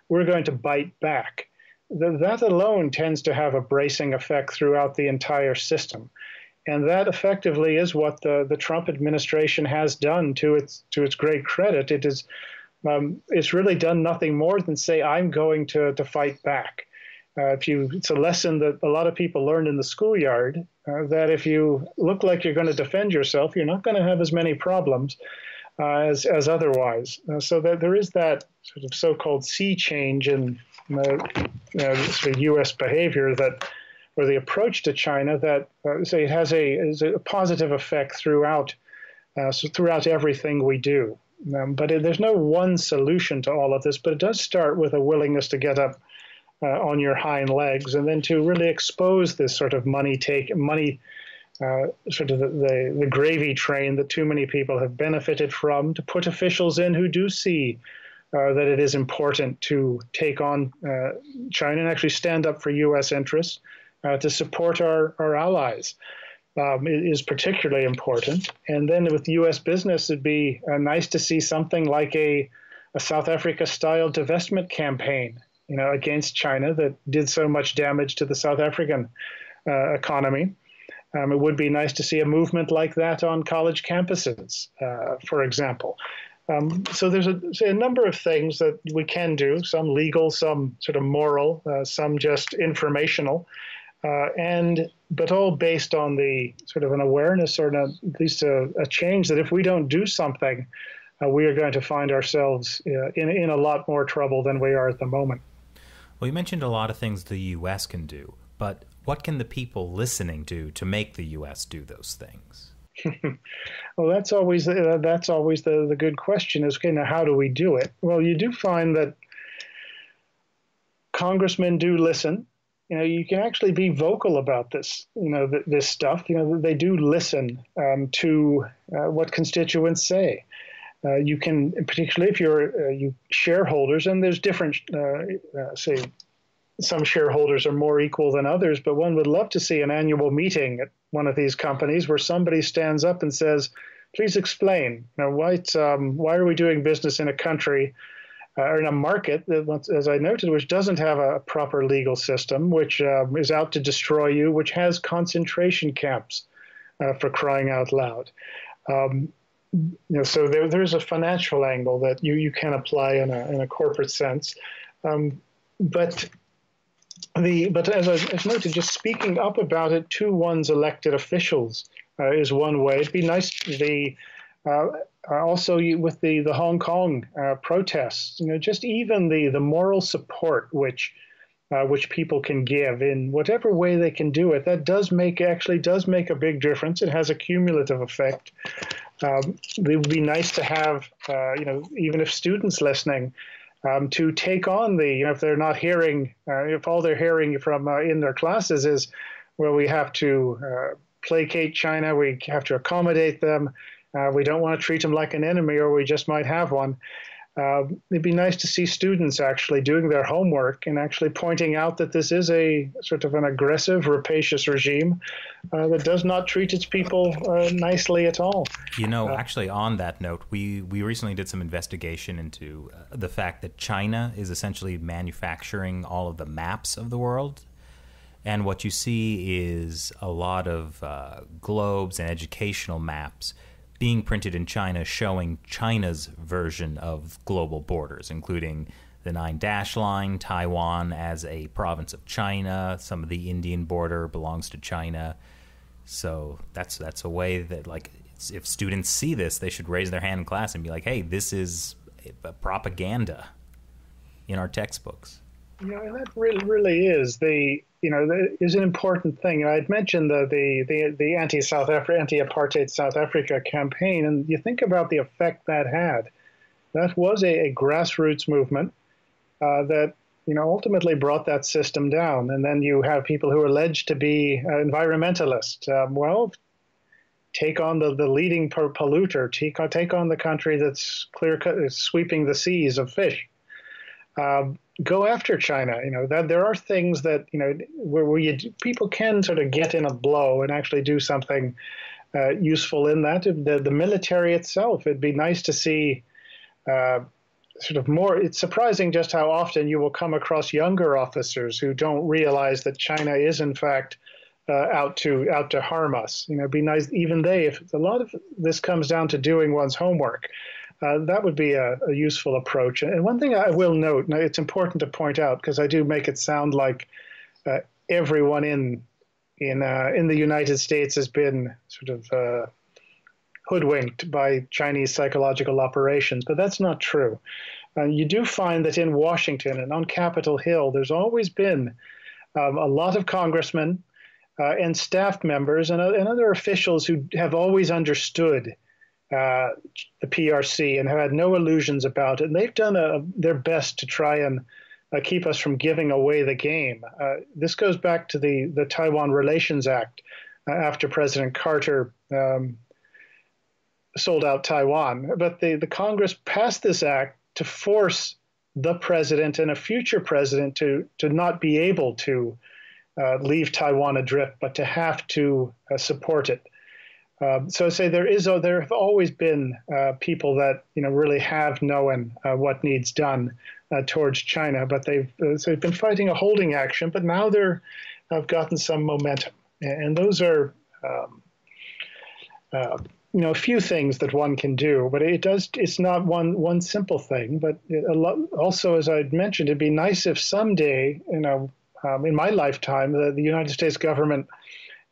We're going to bite back. That alone tends to have a bracing effect throughout the entire system. And that effectively is what the, the Trump administration has done to its to its great credit. It is um, it's really done nothing more than say I'm going to to fight back. Uh, if you, it's a lesson that a lot of people learned in the schoolyard uh, that if you look like you're going to defend yourself, you're not going to have as many problems uh, as as otherwise. Uh, so that there is that sort of so-called sea change in the sort of U.S. behavior that or the approach to China that uh, say it has a, a positive effect throughout uh, so throughout everything we do. Um, but it, there's no one solution to all of this, but it does start with a willingness to get up uh, on your hind legs and then to really expose this sort of money take money uh, sort of the, the, the, gravy train that too many people have benefited from to put officials in who do see uh, that it is important to take on uh, China and actually stand up for U.S. interests to support our, our allies um, is particularly important. And then with U.S. business, it'd be uh, nice to see something like a, a South Africa style divestment campaign, you know, against China that did so much damage to the South African uh, economy. Um, it would be nice to see a movement like that on college campuses, uh, for example. Um, so there's a, a, number of things that we can do, some legal, some sort of moral, uh, some just informational uh, and but all based on the sort of an awareness or an, at least a, a, change that if we don't do something, uh, we are going to find ourselves uh, in in a lot more trouble than we are at the moment. Well, you mentioned a lot of things the U.S. can do, but what can the people listening do to make the U.S. do those things? well, that's always uh, that's always the the good question is, okay, now how do we do it? Well, you do find that congressmen do listen you know, you can actually be vocal about this, you know, th- this stuff. You know, they do listen um, to uh, what constituents say. Uh, you can, particularly if you're uh, you shareholders, and there's different, uh, uh, say, some shareholders are more equal than others, but one would love to see an annual meeting at one of these companies where somebody stands up and says, "Please explain. You know, why um, why are we doing business in a country?" Uh, or in a market that, as I noted, which doesn't have a proper legal system, which uh, is out to destroy you, which has concentration camps uh, for crying out loud. Um, you know, so there, there's a financial angle that you, you can apply in a, in a corporate sense. Um, but the but as I noted, just speaking up about it to one's elected officials uh, is one way. It'd be nice the uh, also with the, the Hong Kong uh, protests, you know, just even the, the moral support which uh, which people can give in whatever way they can do it. That does make actually does make a big difference. It has a cumulative effect. Um, it would be nice to have, uh, you know, even if students listening, um, to take on the, you know, if they're not hearing, uh, if all they're hearing from uh, in their classes is, well, we have to placate China, we have to accommodate them, uh, we don't want to treat them like an enemy, or we just might have one. Uh, it'd be nice to see students actually doing their homework and actually pointing out that this is a sort of an aggressive, rapacious regime uh, that does not treat its people uh, nicely at all. You know, actually, on that note, we, we recently did some investigation into uh, the fact that China is essentially manufacturing all of the maps of the world. And what you see is a lot of uh, globes and educational maps being printed in China showing China's version of global borders, including the Nine Dash Line, Taiwan as a province of China, some of the Indian border belongs to China. So that's that's a way that like if students see this, they should raise their hand in class and be like, "Hey, this is propaganda in our textbooks." You know, that really really is the you know is an important thing. I'd mentioned the the the, the anti South Africa anti apartheid South Africa campaign, and you think about the effect that had. That was a, a grassroots movement uh, that you know ultimately brought that system down. And then you have people who are alleged to be uh, environmentalists. Um, well, take on the, the leading polluter, take, take on the country that's clear sweeping the seas of fish. Um, go after China. You know that there are things that you know where, where you, people can sort of get in a blow and actually do something uh, useful in that. The, the military itself, it'd be nice to see. Uh, sort of more it's surprising just how often you will come across younger officers who don't realize that China is in fact uh, out to out to harm us you know it'd be nice even they if a lot of this comes down to doing one's homework uh, that would be a, a, useful approach. And one thing I will note, now it's important to point out because I do make it sound like uh, everyone in in uh, in the United States has been sort of uh, hoodwinked by Chinese psychological operations, but that's not true. Uh, you do find that in Washington and on Capitol Hill, there's always been um, a lot of congressmen uh, and staff members and, and other officials who have always understood uh, the PRC and have had no illusions about it. And they've done a, their best to try and uh, keep us from giving away the game. Uh, this goes back to the, the Taiwan Relations Act uh, after President Carter um, sold out Taiwan. But the, the Congress passed this act to force the president and a future president to, to not be able to uh, leave Taiwan adrift, but to have to support it. Um, so I say there is oh, there have always been uh, people that you know really have known uh, what needs done uh, towards China, but they've uh, so they've been fighting a holding action, but now they're have gotten some momentum, and those are um, uh, you know a few things that one can do, but it does it's not one one simple thing, but lot, also as I mentioned, it'd be nice if someday you know um, in my lifetime the, the United States government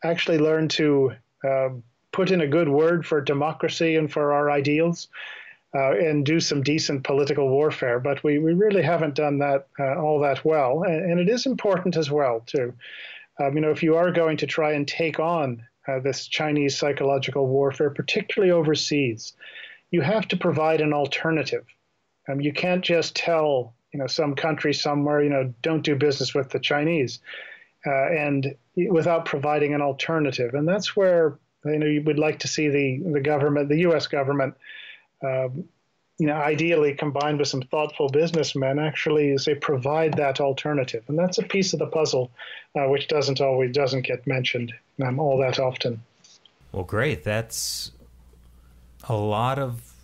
actually learned to um, put in a good word for democracy and for our ideals. Uh, and do some decent political warfare. But we, we really haven't done that uh, all that well. And, and, it is important as well, too. Um, you know, if you are going to try and take on uh, this Chinese psychological warfare, particularly overseas, you have to provide an alternative. Um, you can't just tell, you know, some country somewhere, you know, don't do business with the Chinese, uh, and without providing an alternative. And that's where you know, you would like to see the the government, the U.S. government, um, you know, ideally combined with some thoughtful businessmen, actually say provide that alternative, and that's a piece of the puzzle uh, which doesn't always doesn't get mentioned um, all that often. Well, great. That's a lot of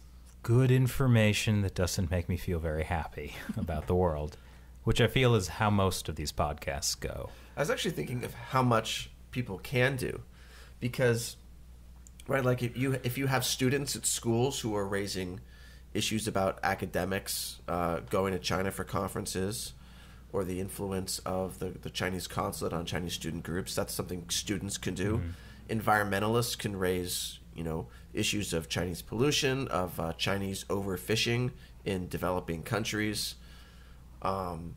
good information that doesn't make me feel very happy about the world, which I feel is how most of these podcasts go. I was actually thinking of how much people can do because right like if you if you have students at schools who are raising issues about academics uh, going to china for conferences or the influence of the, the chinese consulate on chinese student groups that's something students can do mm-hmm. environmentalists can raise you know issues of chinese pollution of uh, chinese overfishing in developing countries um,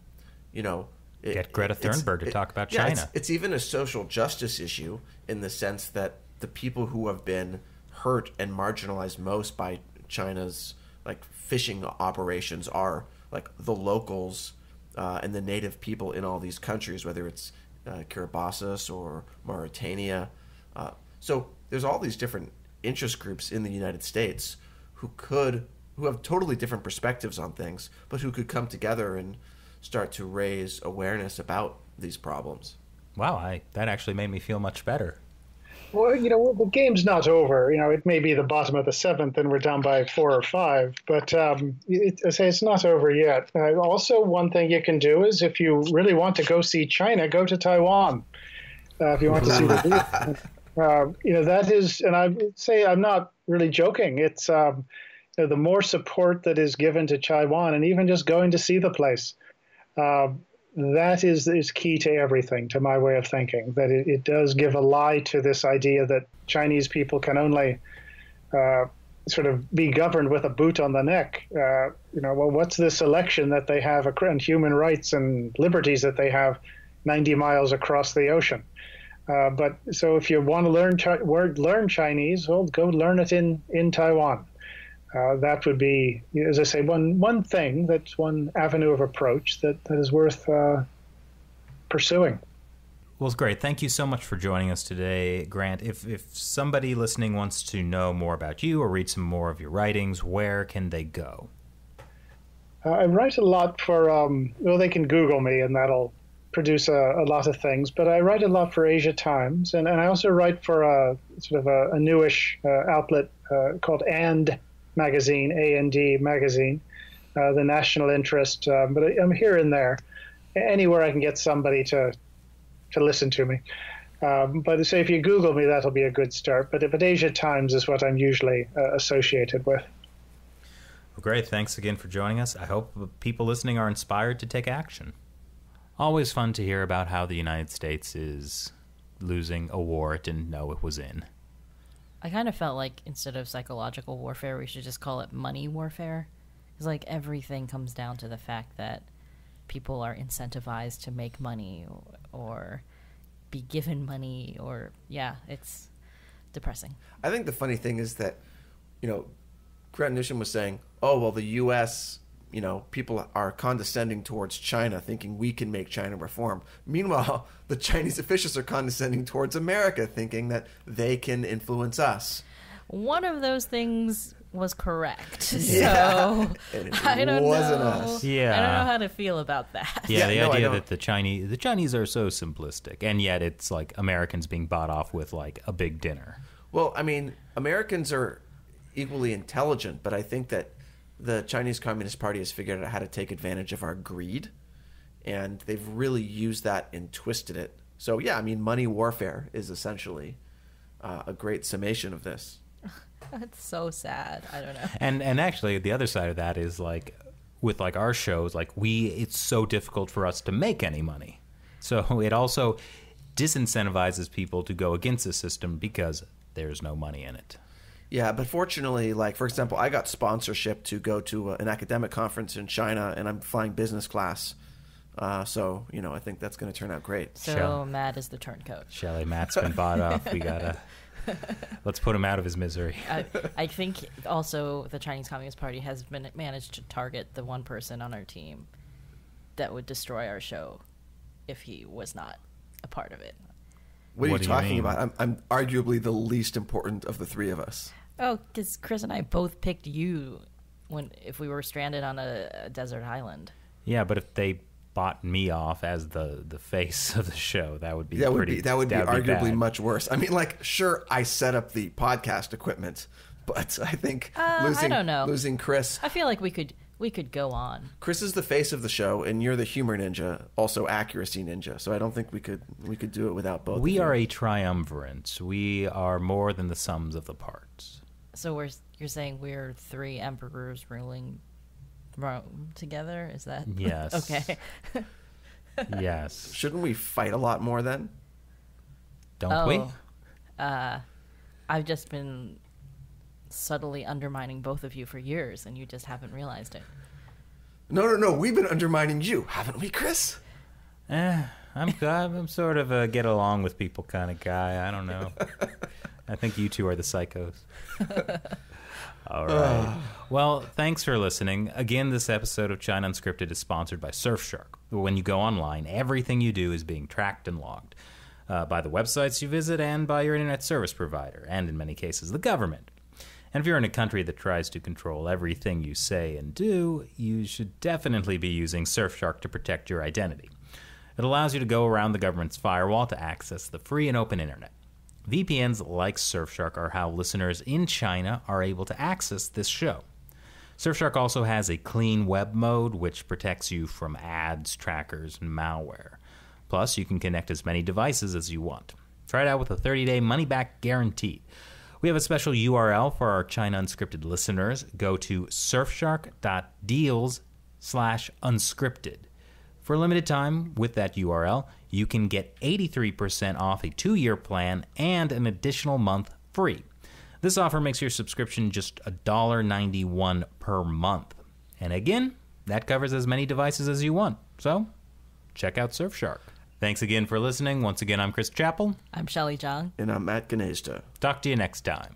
you know It- Get Greta Thunberg to talk about yeah, it's- China. It's, even a social justice issue in the sense that the people who have been hurt and marginalized most by China's like fishing operations are like the locals uh, and the native people in all these countries, whether it's uh, Kiribati or Mauritania. Uh, so there's all these different interest groups in the United States who could who have totally different perspectives on things, but who could come together and start to raise awareness about these problems. Wow, I that actually made me feel much better. Well, you know, the game's not over. You know, it may be the bottom of the seventh, and we're down by four or five. But um, it, I say it's not over yet. Uh, also, one thing you can do is, if you really want to go see China, go to Taiwan. Uh, if you want to see the, uh, you know, that is, and I say I'm not really joking. It's um, you know, the more support that is given to Taiwan, and even just going to see the place. Uh, that is is key to everything, to my way of thinking. That it, it does give a lie to this idea that Chinese people can only uh, sort of be governed with a boot on the neck. Uh, you know, well, what's this election that they have and human rights and liberties that they have 90 miles across the ocean? Uh, but so if you want to learn learn Chinese, well, go learn it in in Taiwan. Uh, that would be, as I say, one one thing that's one avenue of approach that, that is worth uh, pursuing. Well, it's great. Thank you so much for joining us today, Grant. If if somebody listening wants to know more about you or read some more of your writings, where can they go? Uh, I write a lot for, um, well, they can Google me and that'll produce a, a, lot of things, but I write a lot for Asia Times, and, and I also write for a sort of a, a newish uh, outlet uh, called And Magazine, A&D Magazine, uh, the national interest, um, but I, I'm here and there, anywhere I can get somebody to to listen to me. Um, but say if you Google me, that'll be a good start. But, but Asia Times is what I'm usually uh, associated with. Well, great. Thanks again for joining us. I hope people listening are inspired to take action. Always fun to hear about how the United States is losing a war it didn't know it was in. I kind of felt like instead of psychological warfare, we should just call it money warfare. It's like everything comes down to the fact that people are incentivized to make money or, be given money, or yeah, it's depressing. I think the funny thing is that, you know, Grant Newsham was saying, "Oh well, the U.S." You know, people are condescending towards China, thinking we can make China reform. Meanwhile, the Chinese officials are condescending towards America, thinking that they can influence us. One of those things was correct. Yeah. So And it I don't wasn't know. us. Yeah. I don't know how to feel about that. Yeah, Yeah, the no, idea that the Chinese the Chinese are so simplistic, and yet it's like Americans being bought off with like a big dinner. Well, I mean, Americans are equally intelligent, but I think that the Chinese Communist Party has figured out how to take advantage of our greed, and they've really used that and twisted it. So, yeah, I mean, money warfare is essentially uh, a great summation of this. That's so sad. I don't know. And and actually, the other side of that is like with like our shows, like we it's so difficult for us to make any money. So it also disincentivizes people to go against the system because there's no money in it. Yeah, but fortunately, like for example, I got sponsorship to go to uh, an academic conference in China, and I'm flying business class. Uh, so you know, I think that's going to turn out great. So Sure. mad is the turncoat. Shelley Matt's been bought off. We gotta let's put him out of his misery. I, I think also the Chinese Communist Party has been managed to target the one person on our team that would destroy our show if he was not a part of it. What are What you you talking mean? about? I'm, I'm arguably the least important of the three of us. Oh, because Chris and I both picked you when if we were stranded on a, a desert island. Yeah, but if they bought me off as the the face of the show, that would be That would be that would be that'd arguably bad. much worse. I mean, like, sure, I set up the podcast equipment, but I think Uh, I losing don't know. losing Chris. I feel like we could we could go on. Chris is the face of the show, and you're the humor ninja, also accuracy ninja. So I don't think we could we could do it without both. We of you. are a triumvirate. We are more than the sums of the parts. So we're you're saying we're three emperors ruling Rome together? Is that Yes. okay? Yes. Shouldn't we fight a lot more then? Don't we? Oh, uh, I've just been subtly undermining both of you for years, and you just haven't realized it. No, no, no. We've been undermining you, haven't we, Chris? Eh, I'm I'm sort of a get along with people kind of guy. I don't know. I think you two are the psychos. All right. well, thanks for listening. Again, this episode of China Unscripted is sponsored by Surfshark. When you go online, everything you do is being tracked and logged uh, by the websites you visit and by your internet service provider, and in many cases, the government. And if you're in a country that tries to control everything you say and do, you should definitely be using Surfshark to protect your identity. It allows you to go around the government's firewall to access the free and open internet. VPNs like Surfshark are how listeners in China are able to access this show. Surfshark also has a clean web mode, which protects you from ads, trackers, and malware. Plus, you can connect as many devices as you want. Try it out with a 30 day money back guarantee. We have a special URL for our China Unscripted listeners. Go to surfshark.deals slash unscripted. For a limited time, with that URL, you can get 83% off a two year plan and an additional month free. This offer makes your subscription just $1.91 per month. And again, that covers as many devices as you want. So, check out Surfshark. Thanks again for listening. Once again, I'm Chris Chappell. I'm Shelley Zhang. And I'm Matt Gnaizda. Talk to you next time.